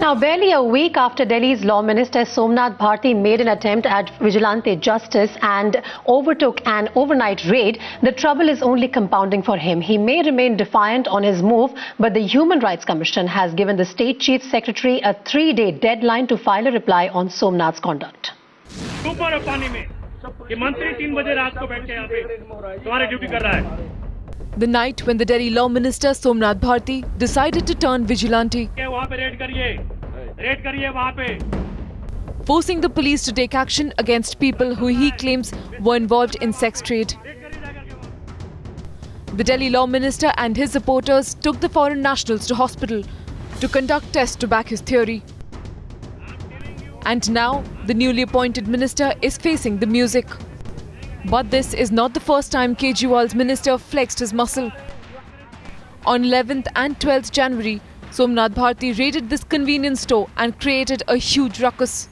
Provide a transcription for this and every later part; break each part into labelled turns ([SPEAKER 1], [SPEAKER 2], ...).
[SPEAKER 1] Now, barely a week after Delhi's Law Minister Somnath Bharti made an attempt at vigilante justice and overtook an overnight raid, the trouble is only compounding for him. He may remain defiant on his move, but the Human Rights Commission has given the State Chief Secretary a three day deadline to file a reply on Somnath's conduct.
[SPEAKER 2] The night when the Delhi Law Minister Somnath Bharti decided to turn vigilante
[SPEAKER 3] वहाँ पे red करिए red करिए वहाँ पे
[SPEAKER 2] forcing the police to take action against people who he claims were involved in sex trade. The Delhi Law Minister and his supporters took the foreign nationals to hospital to conduct tests to back his theory. And now, the newly appointed minister is facing the music. But this is not the first time Kejriwal's minister flexed his muscle. On 11th and 12th January, Somnath Bharti raided this convenience store and created a huge ruckus.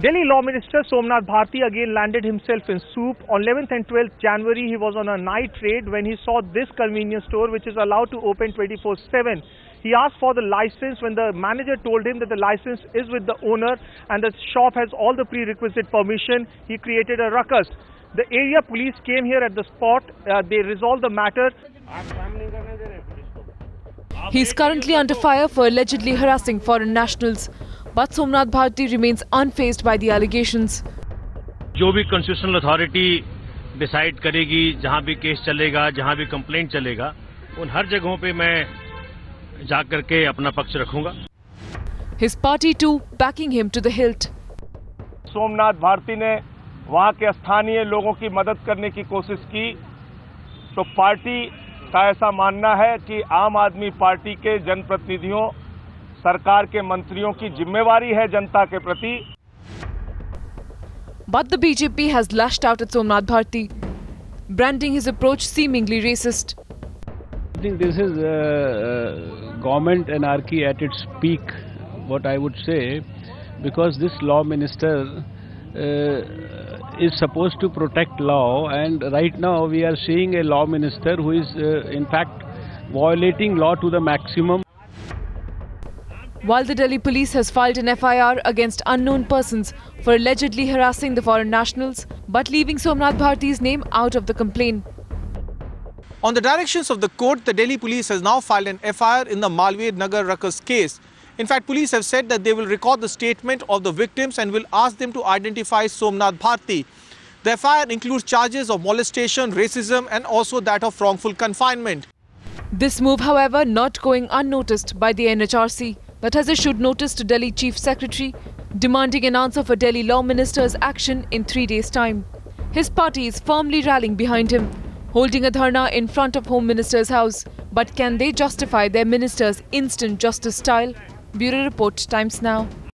[SPEAKER 4] Delhi Law Minister Somnath Bharti again landed himself in soup. On 11th and 12th January, he was on a night raid when he saw this convenience store, which is allowed to open 24 7. He asked for the license when the manager told him that the license is with the owner and the shop has all the prerequisite permission. He created a ruckus. The area police came here at the spot. Uh, they resolved the matter.
[SPEAKER 2] He is currently under fire for allegedly harassing foreign nationals. But Somnath Bharti remains unfazed by the allegations.
[SPEAKER 3] जो भी constitutional authority decide करेगी जहाँ भी case चलेगा जहाँ भी complaint चलेगा उन हर जगहों पे मैं जा करके अपना पक्ष रखूँगा
[SPEAKER 2] His party too backing him to the hilt.
[SPEAKER 4] Somnath Bharti ने वहाँ के स्थानीय लोगों की मदद करने की कोशिश की तो पार्टी का ऐसा मानना है कि आम आदमी पार्टी के जनप्रतिनिधियों सरकार के मंत्रियों की जिम्मेवारी है जनता के प्रति।
[SPEAKER 2] But the BJP has lash out it Somnath Bharti branding his approach seemingly racist
[SPEAKER 5] this is government anarchy at its peak what I would say because this law minister is supposed to protect law, and right now we are seeing a law minister who is, uh, in fact, violating law to the maximum.
[SPEAKER 2] While the Delhi police has filed an FIR against unknown persons for allegedly harassing the foreign nationals, but leaving Somnath Bharti's name out of the complaint.
[SPEAKER 6] On the directions of the court, the Delhi police has now filed an FIR in the Malviya Nagar Ruckus case. In fact, police have said that they will record the statement of the victims and will ask them to identify Somnath Bharti. The FIR includes charges of molestation, racism and also that of wrongful confinement.
[SPEAKER 2] This move, however, not going unnoticed by the NHRC, but has issued notice to Delhi Chief Secretary demanding an answer for Delhi Law Minister's action in three days' time. His party is firmly rallying behind him, holding a dharna in front of Home Minister's house. But can they justify their minister's instant justice style? Bureau Report, Times Now.